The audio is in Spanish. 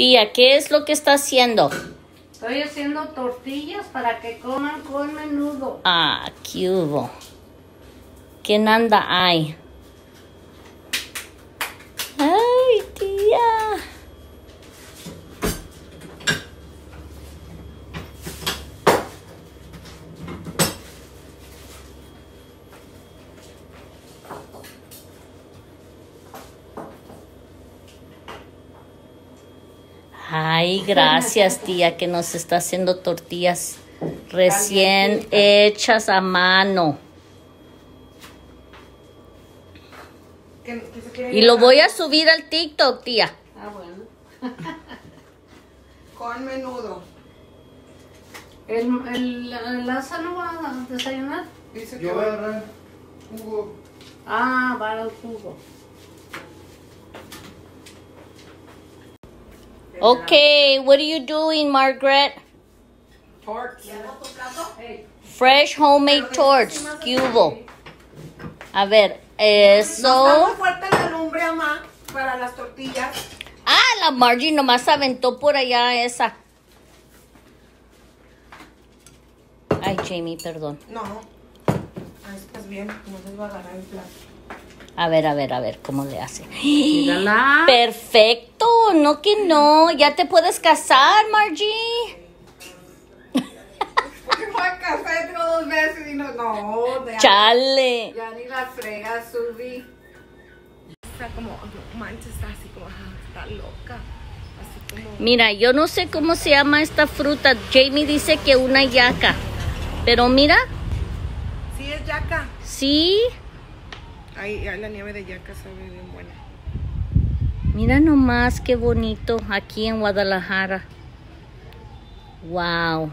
Tía, ¿qué es lo que está haciendo? Estoy haciendo tortillas para que coman con menudo. Ah, ¿qué hubo? ¿Qué nanda hay? Ay, tía. Ay, gracias tía que nos está haciendo tortillas recién hechas a mano. Y lo voy a subir al TikTok, tía. Ah, bueno. Con menudo. ¿El, el, el Lázaro va a desayunar? Dice que Yo voy a agarrar jugo. Ah, va al jugo. Okay, what are you doing, Margaret? torts. Fresh homemade torts. ¿Qué hubo? A ver, eso. muy fuerte la lumbre, mamá, para las tortillas. Ah, la Margie nomás aventó por allá esa. Ay, Jamie, perdón. No. Ah, estás bien. No se va a agarrar el plato. A ver, a ver, a ver, ¿cómo le hace? Mírala. Perfecto, no que no. Ya te puedes casar, Margie. A casa entró dos veces y no. No, ya, Chale. ya ni la frega subí. Está como, no manches, está así como, ajá, está loca. Así como. Mira, yo no sé cómo se llama esta fruta. Jamie dice que una yaca. Pero mira, Sí, es yaca. sí. Ay, la nieve de yaca sabe bien buena. Mira nomás qué bonito aquí en Guadalajara. Wow.